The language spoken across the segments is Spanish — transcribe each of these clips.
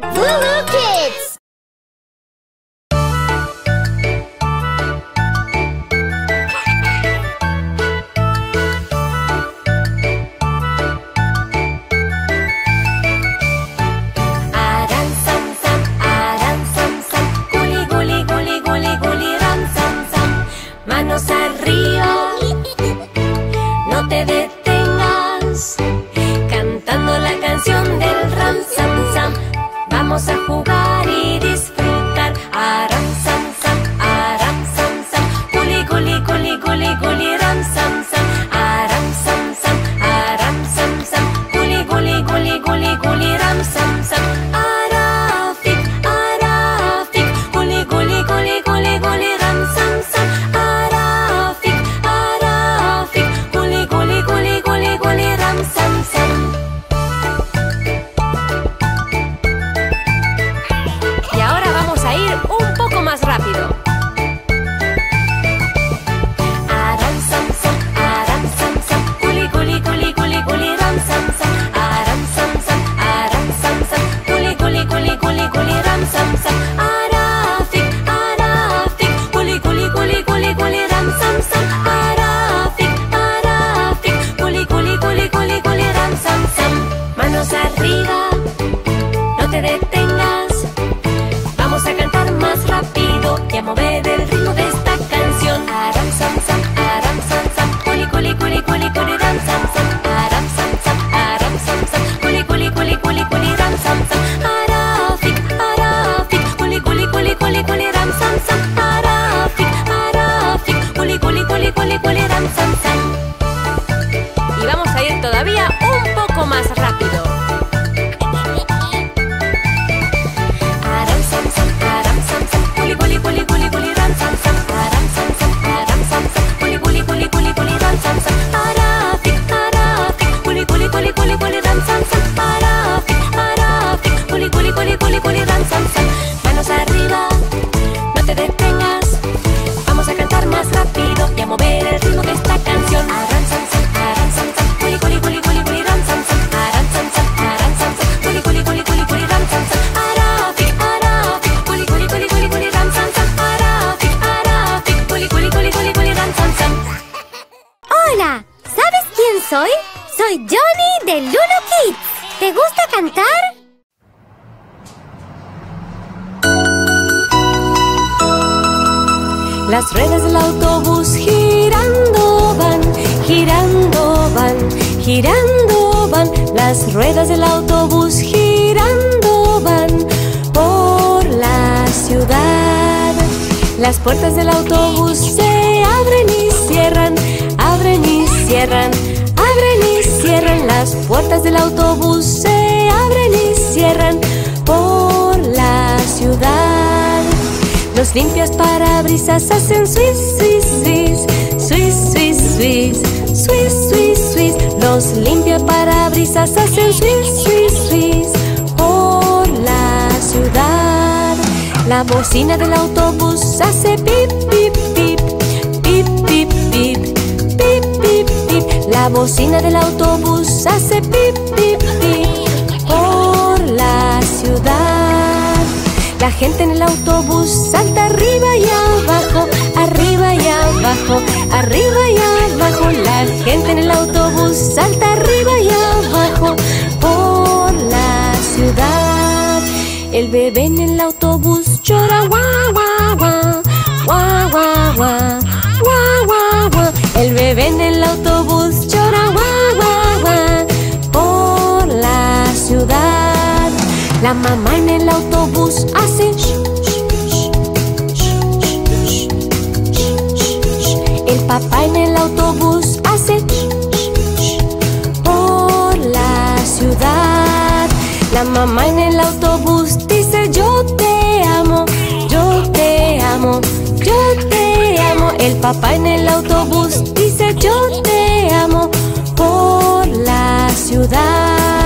Blue Luke Kid! Las puertas del autobús se abren y cierran, abren y cierran, abren y cierran. Las puertas del autobús se abren y cierran por la ciudad. Los limpias parabrisas hacen suiz, suiz, suiz, suiz, suiz, suiz, suiz, suiz, suiz. Los limpias parabrisas hacen suiz, suiz. La bocina del autobús hace pip, pip, pip, pip, pip, pip, pip, pip, pip. La bocina del autobús hace pip, pip, pip por la ciudad. La gente en el autobús salta arriba y abajo, arriba y abajo, arriba y abajo. La gente en el autobús salta arriba y abajo por la ciudad. El bebé en el autobús llora guau guau guau guau guau guau guau guau el bebé en el autobús llora guau guau guau por la ciudad. La mamá en el autobús hace el papá en el autobús hace por la ciudad. La mamá en el papá en el autobús dice yo te amo por la ciudad.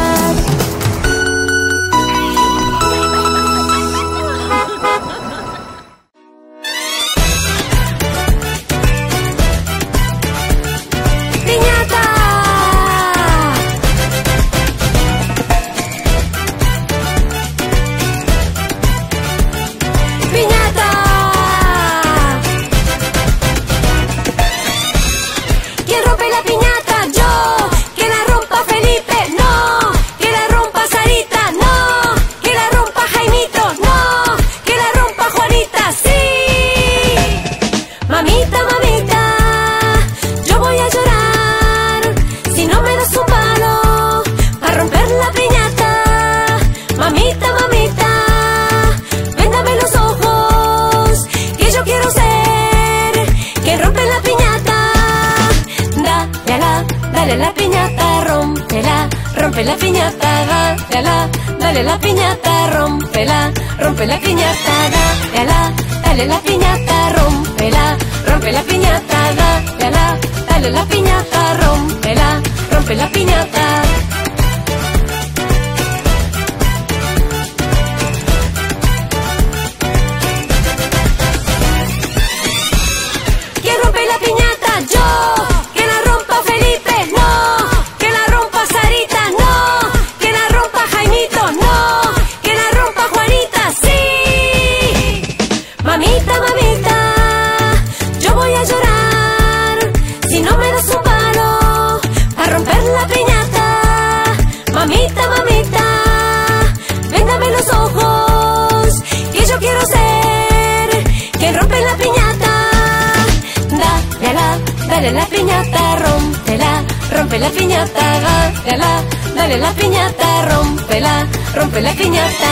piñata, rompela, rompe la piñata, dale dale la piñata, rompela, rompe la piñata,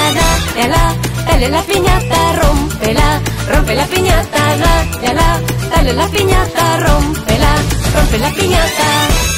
dale dale la piñata, rompela, rompe la piñata, dale dale la piñata, rompela, rompe la piñata.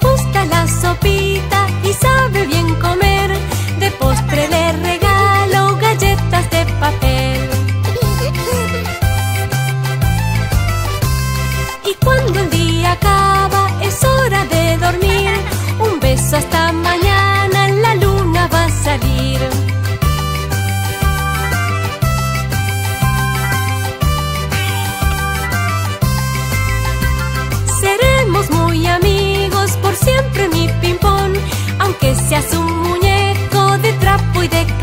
gusta. deck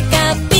wake up.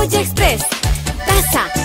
Olla express, taza,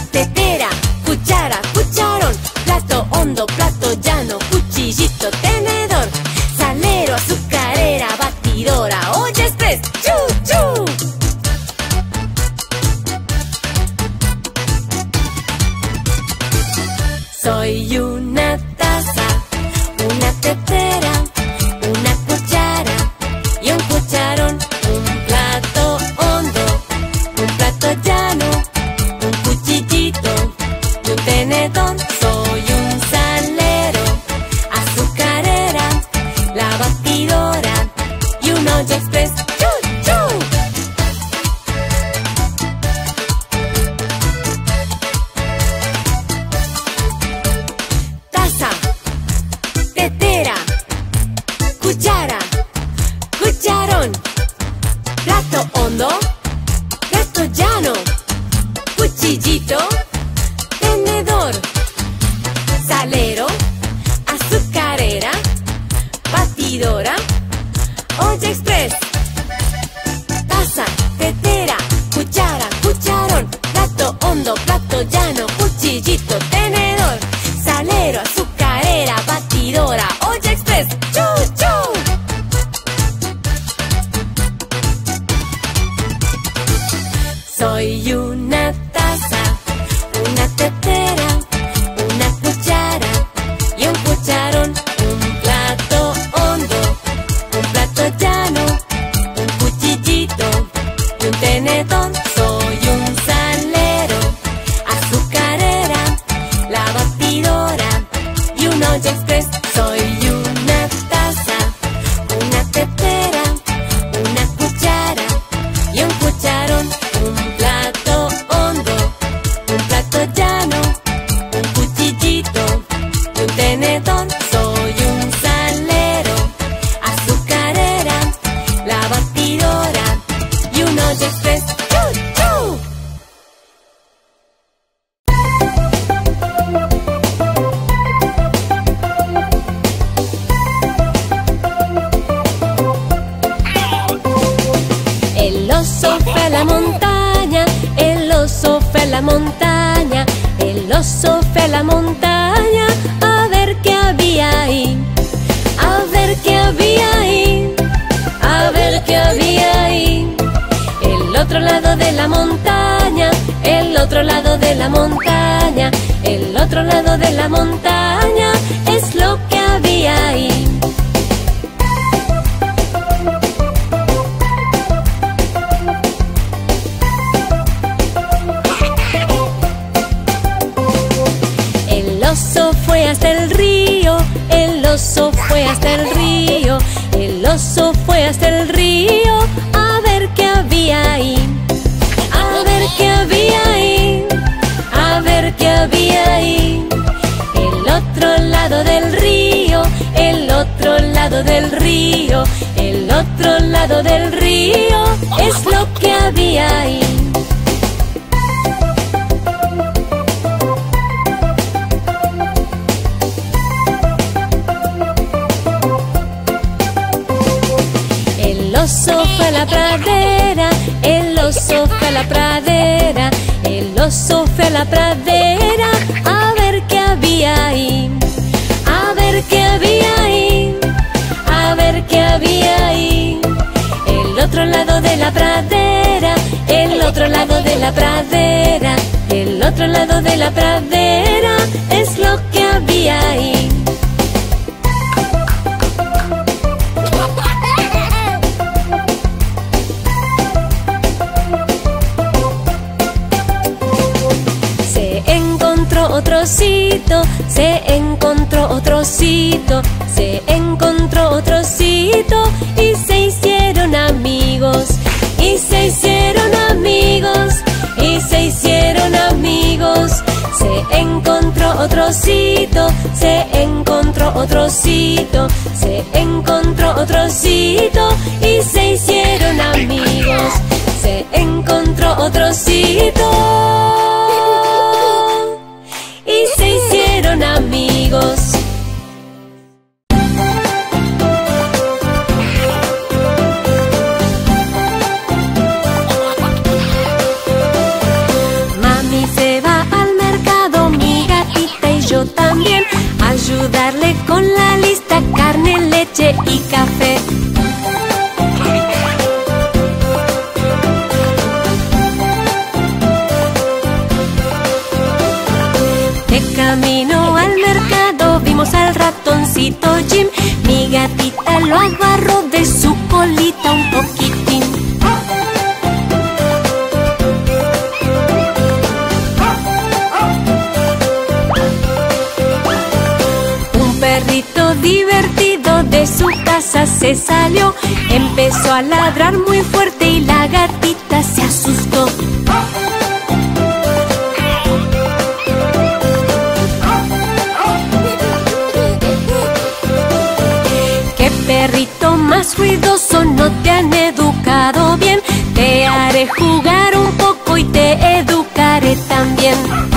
fue hasta el río a ver qué había ahí, a ver qué había ahí, a ver qué había ahí. El otro lado del río, el otro lado del río, el otro lado del río es lo que había ahí. La pradera, el oso fue a la pradera a ver qué había ahí, a ver qué había ahí, a ver qué había ahí. El otro lado de la pradera, el otro lado de la pradera, el otro lado de la pradera es lo que había ahí. Se encontró otro osito, se encontró otro osito y se hicieron amigos, y se hicieron amigos, y se hicieron amigos. Se encontró otro osito, se encontró otro osito, se encontró otro osito y se hicieron amigos. Se encontró otro osito y café. De camino al mercado vimos al ratoncito Jim. Mi gatita lo agarró de su colita un poquitín. Un perrito divertido su casa se salió. Empezó a ladrar muy fuerte y la gatita se asustó. ¡Qué perrito más ruidoso! No te han educado bien. Te haré jugar un poco y te educaré también.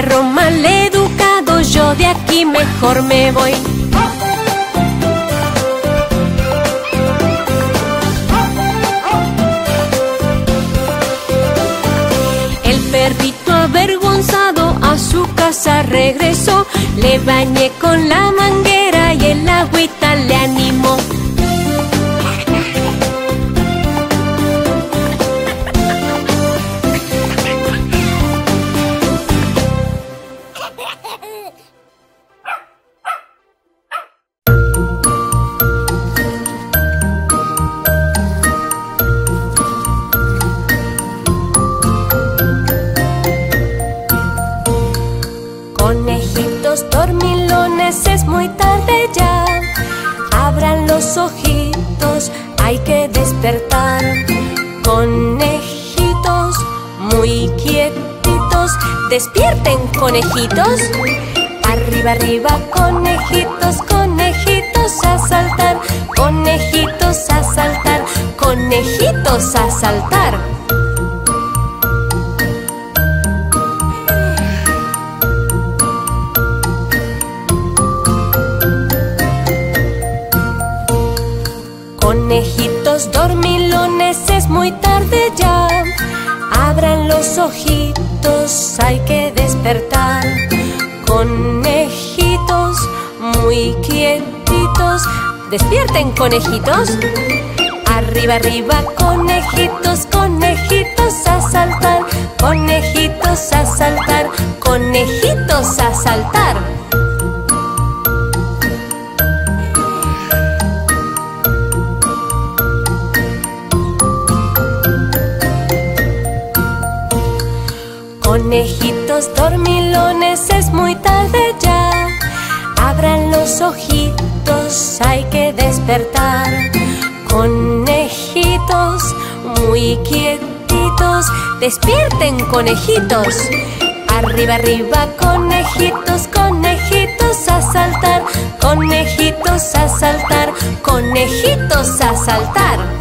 Perro mal educado! Yo de aquí mejor me voy. El perrito avergonzado a su casa regresó. Le bañé con la manguera y el agüita Arriba, arriba, conejitos, conejitos a saltar. Conejitos a saltar, conejitos a saltar. Conejitos. Arriba, arriba, conejitos, conejitos a saltar. Conejitos a saltar, conejitos a saltar. Conejitos dormilones, es muy tarde ya. Abran los ojitos, hay que despertar. Conejitos muy quietitos, despierten conejitos. Arriba, arriba, conejitos, conejitos a saltar. Conejitos a saltar, conejitos a saltar.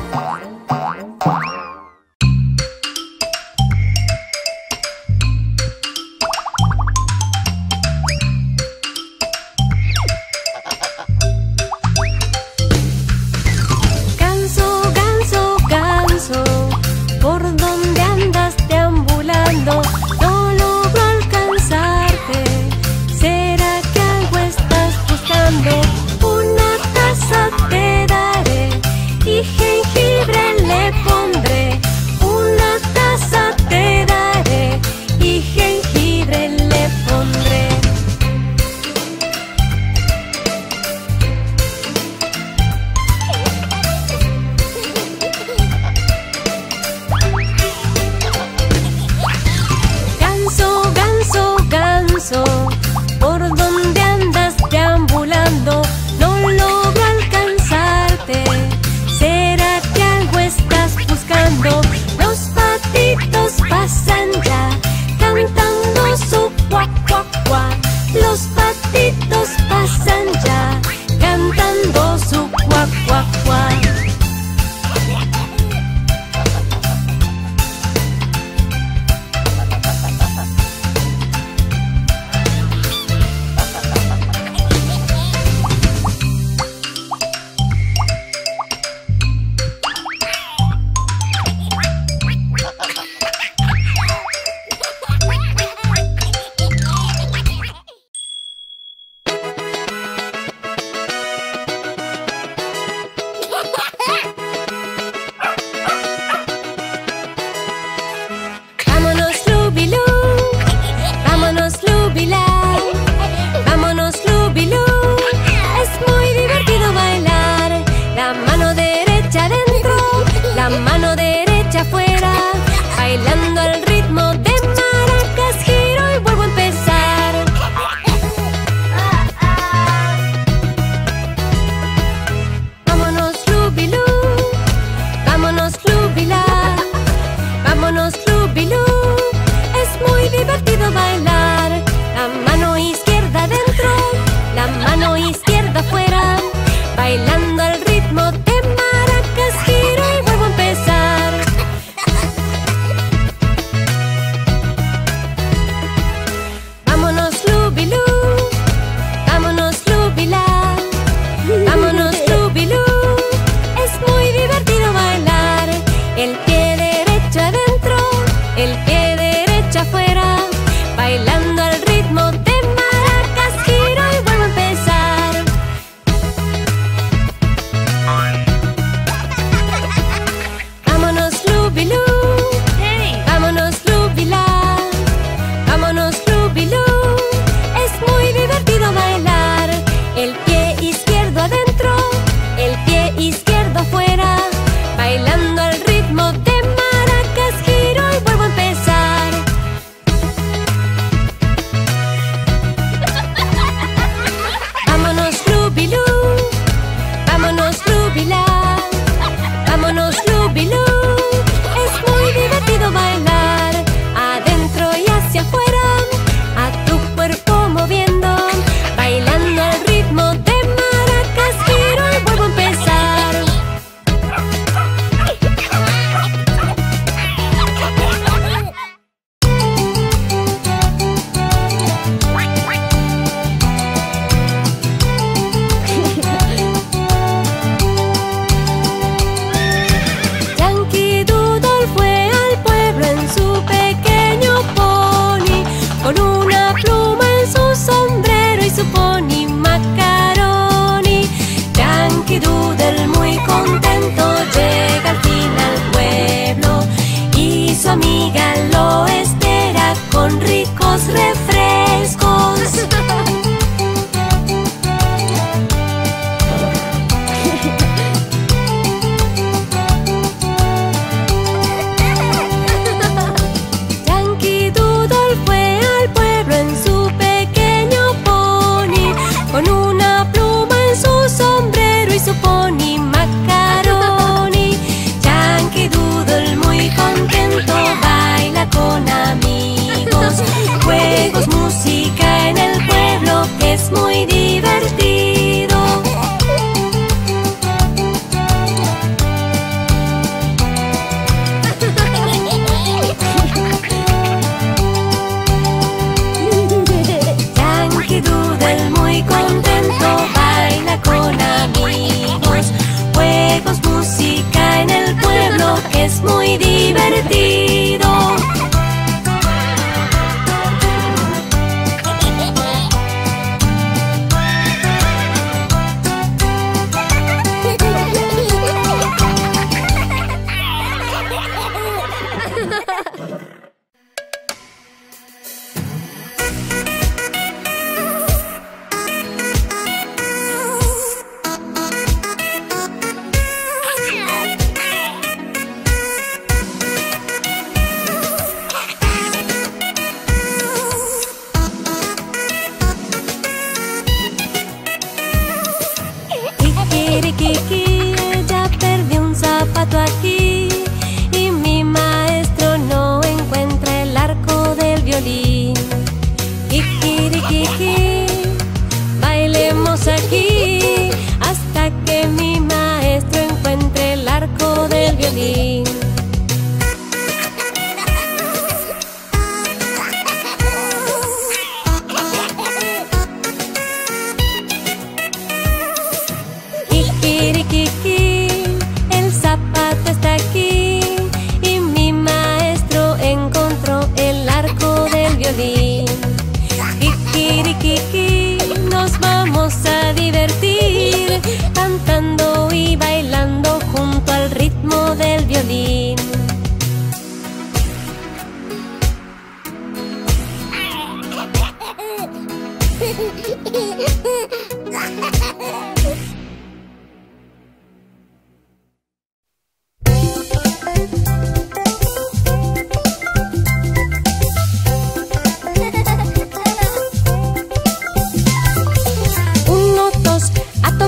divertir.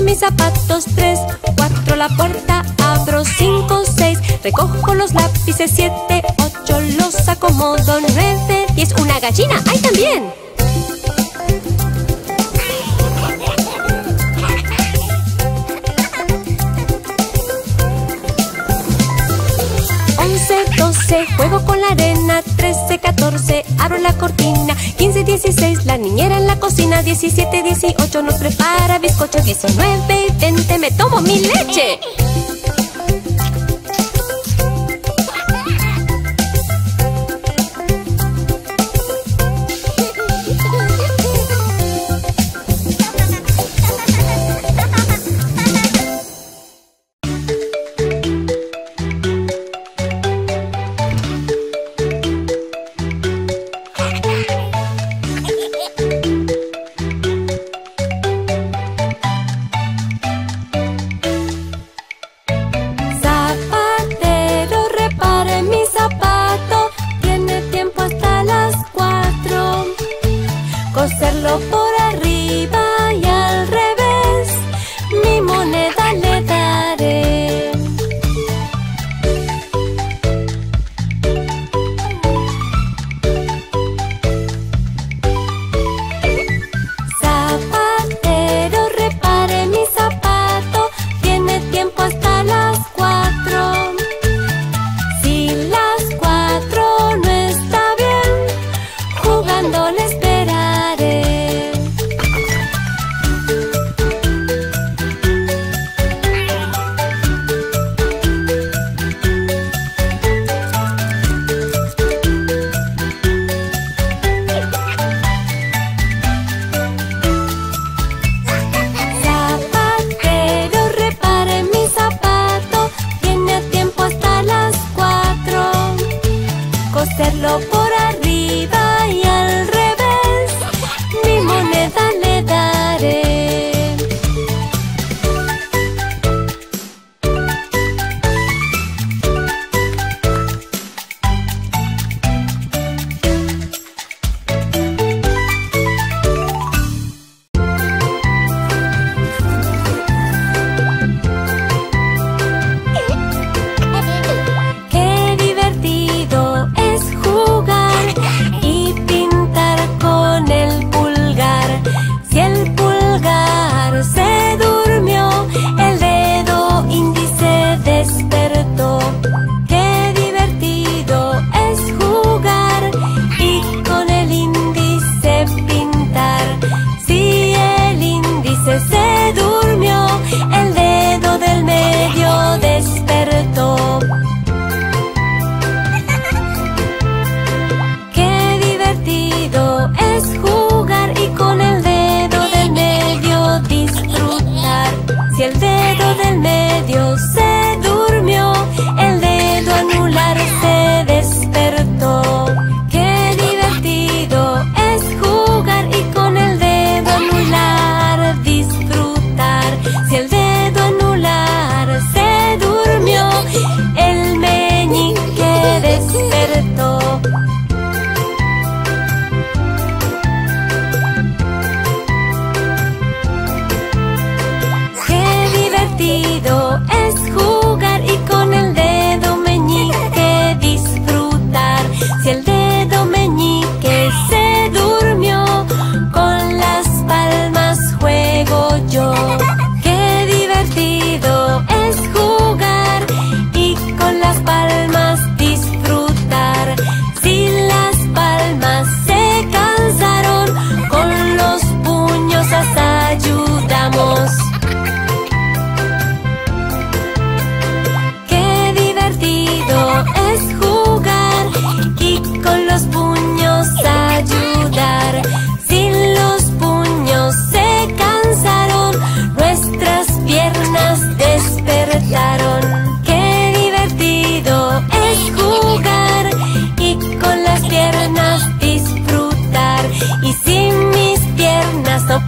mis zapatos tres, cuatro la puerta, abro cinco, seis, recojo los lápices siete, ocho los acomodo nueve, diez una gallina, ¡ay también! juego con la arena 13, 14, abro la cortina 15, 16, la niñera en la cocina 17, 18, nos prepara bizcocho 19 y 20, me tomo mi leche.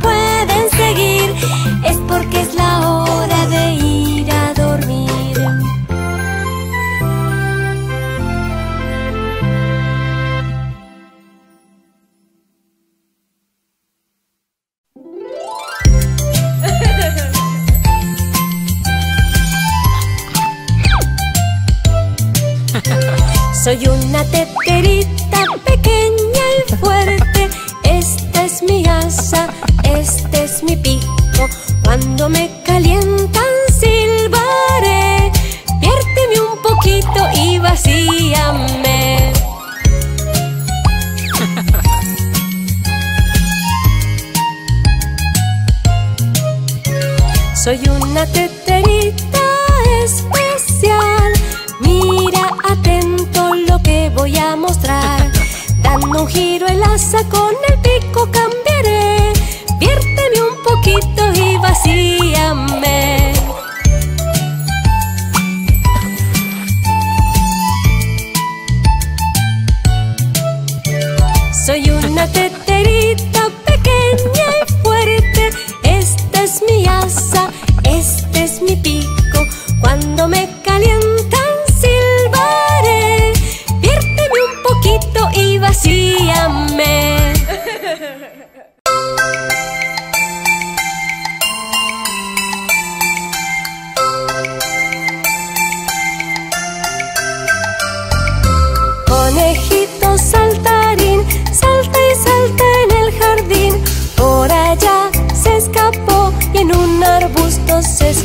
pueden seguir es porque es la hora de ir a dormir. Soy una teterita Me calientan silbaré, piérteme un poquito y vacíame. Soy una teterita especial, mira atento lo que voy a mostrar. Dando un giro el asa con el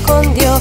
respondió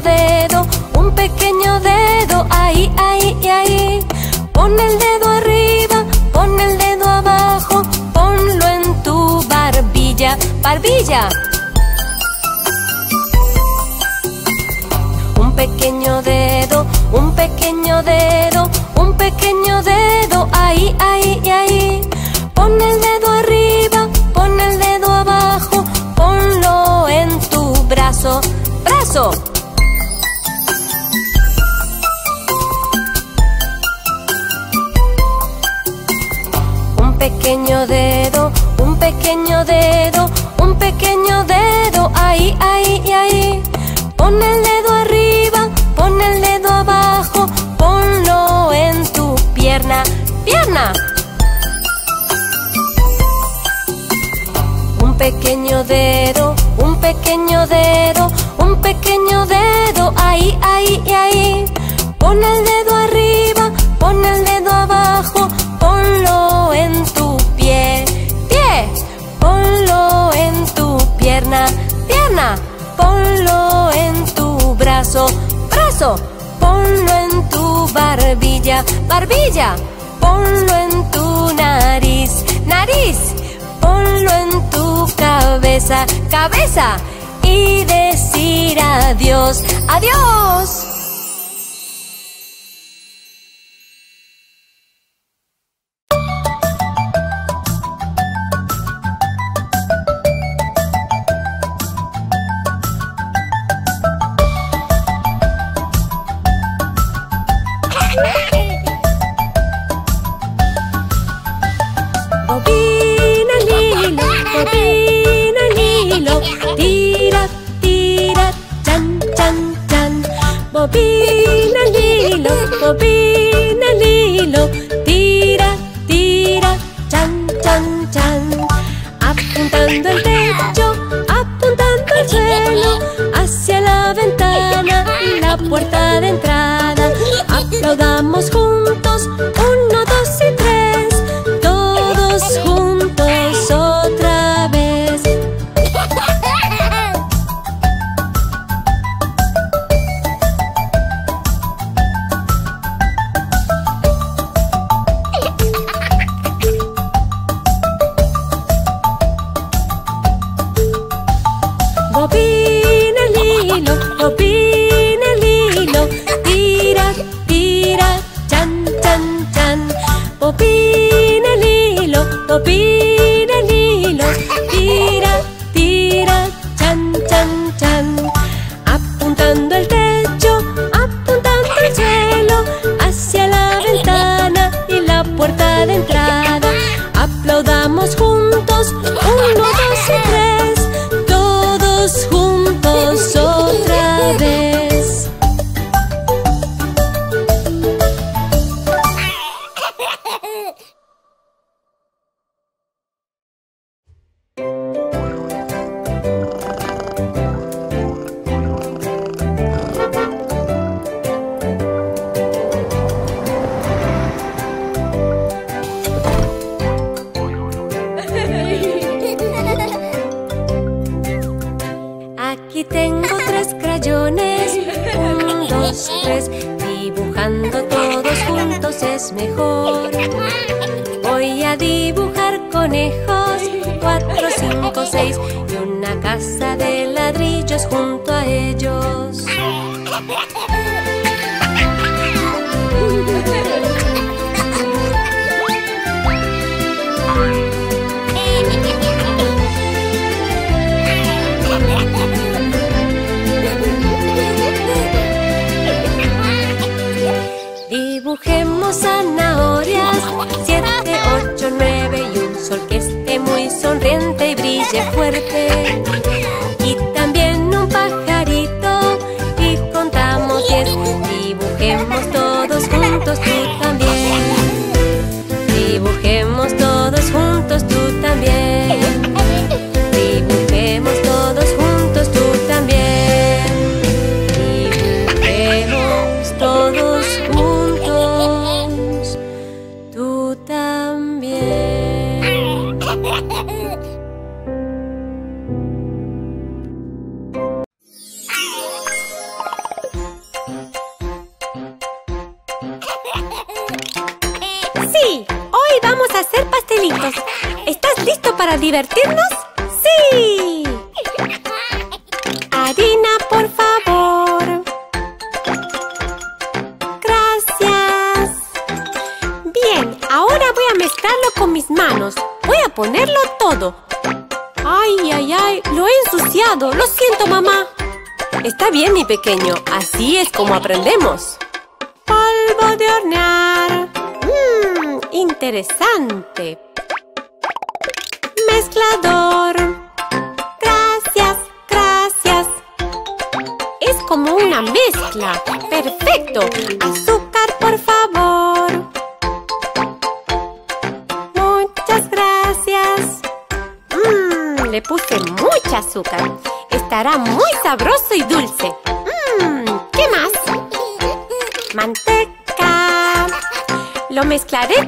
dedo, un pequeño dedo, ahí, ahí y ahí. Pon el dedo arriba, pon el dedo abajo, ponlo en tu barbilla, barbilla. Un pequeño dedo, un pequeño dedo Un pequeño dedo, un pequeño dedo, un pequeño dedo, ahí, ahí y ahí. Pon el dedo arriba, pon el dedo abajo, ponlo en tu pierna, pierna. Un pequeño dedo, un pequeño dedo, un pequeño dedo, ahí, ahí y ahí. barbilla, ponlo en tu nariz, nariz, ponlo en tu cabeza, cabeza, y decir adiós, adiós. Vamos juntos, uno, dos y tres, todos juntos. Oh.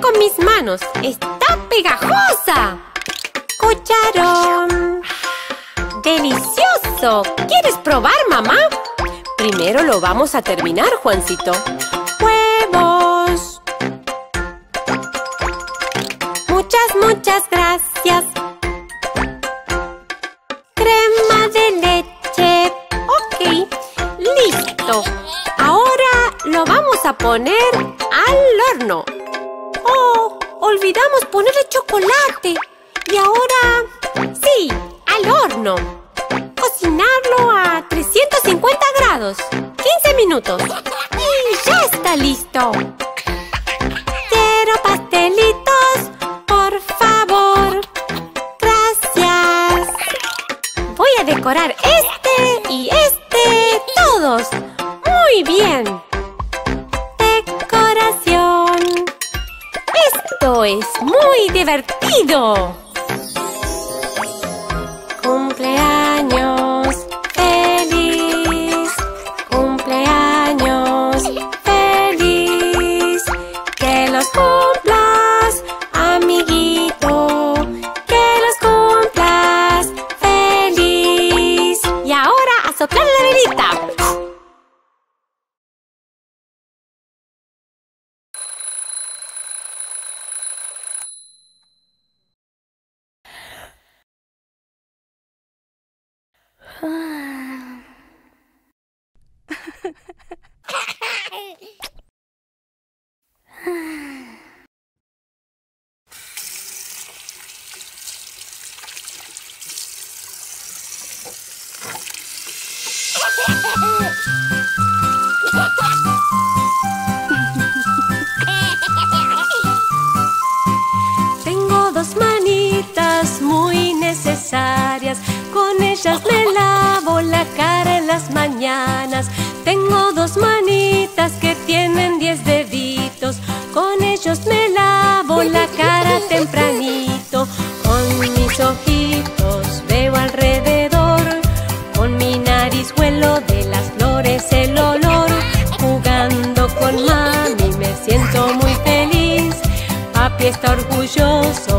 con mis manos. ¡Está pegajosa! Cucharón. ¡Delicioso! ¿Quieres probar, mamá? Primero lo vamos a terminar, Juancito. ¡Huevos! Muchas, muchas gracias. Crema de leche. Ok, listo. Ahora lo vamos a poner me lavo la cara en las mañanas. Tengo dos manitas que tienen diez deditos. Con ellos me lavo la cara tempranito. Con mis ojitos veo alrededor. Con mi nariz huelo de las flores el olor. Jugando con mami me siento muy feliz. Papi está orgulloso